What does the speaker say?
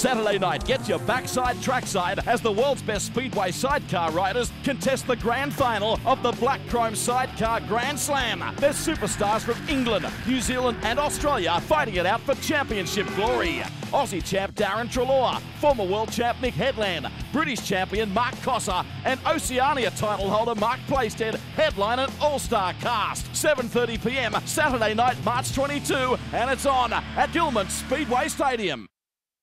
Saturday night, get your backside trackside as the world's best speedway sidecar riders contest the grand final of the Black Chrome Sidecar Grand Slam. There's superstars from England, New Zealand, and Australia fighting it out for championship glory. Aussie champ Darren Treloar, former world champ Nick Headland, British champion Mark Cosser, and Oceania title holder Mark Plaisted headline an all-star cast. 7.30pm, Saturday night, March 22, and it's on at Gillman Speedway Stadium.